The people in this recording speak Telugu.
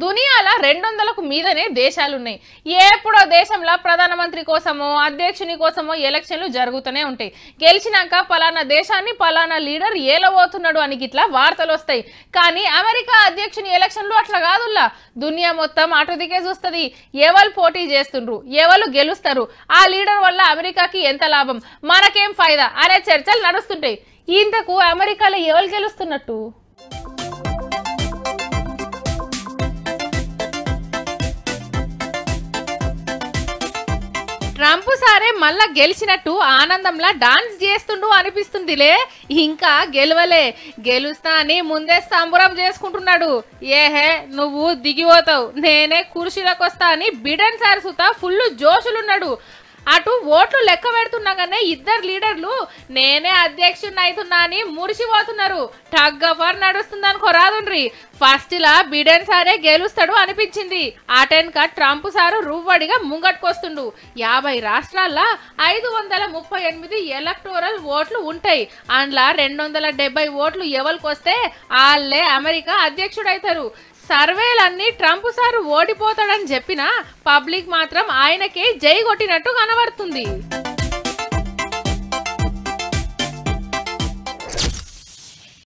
దునియాల రెండు వందలకు మీదనే దేశాలున్నాయి. ఎప్పుడో దేశంలో ప్రధానమంత్రి కోసమో అధ్యక్షుని కోసమో ఎలక్షన్లు జరుగుతూనే ఉంటాయి. గెలిచినాక పలానా దేశాన్ని పలానా లీడర్ ఏలబోతున్నాడు అని ఇట్లా వార్తలు వస్తాయి కానీ అమెరికా అధ్యక్షుని ఎలక్షన్లు అట్లా కాదుల్లా. దునియా మొత్తం అటు దిగే చూస్తుంది. ఎవరు పోటీ చేస్తుండ్రు? ఎవరు గెలుస్తారు? ఆ లీడర్ వల్ల అమెరికాకి ఎంత లాభం? మనకేం ఫైదా? అనే చర్చలు నడుస్తుంటాయి. ఇంతకు అమెరికాలో ఎవరు గెలుస్తున్నట్టు? ట్రంప్ సారే మళ్ళా గెలిచినట్టు ఆనందంలా డాన్స్ చేస్తుండు అనిపిస్తుందిలే. ఇంకా గెలవలే. గెలుస్తా అని ముందే సంబరం చేసుకుంటున్నాడు. ఏహే నువ్వు దిగిపోతావు. నేనే కుర్చీలకు వస్తా అని బిడన్ సార్ సుత ఫుల్ జోషులున్నాడు. అటు ఓట్లు లెక్క పెడుతున్నాగానే ఇద్దరు లీడర్లు నేనే అధ్యక్షుడిని అవుతున్నా అని మురిసిపోతున్నారు. టగ్ అఫర్ నడుస్తుంది అనుకో రాదుండ్రి. ఫస్ట్ ఇలా బిడెన్ సారే గెలుస్తాడు అనిపించింది. అటెన్క ట్రంప్ సారు రువ్వడిగా ముంగట్టుకొస్తుండు యాభై రాష్ట్రాల్లో ఐదు వందల ముప్పై ఎనిమిది ఎలక్టోరల్ ఓట్లు ఉంటాయి. అందులో రెండు వందల డెబ్బై ఓట్లు ఎవరికి వస్తే వాళ్ళే అమెరికా అధ్యక్షుడైతారు. సర్వేలన్నీ ట్రంప్ సార్ ఓడిపోతాడని చెప్పినా పబ్లిక్ మాత్రం ఆయనకే జై కొట్టినట్టు కనబడుతుంది.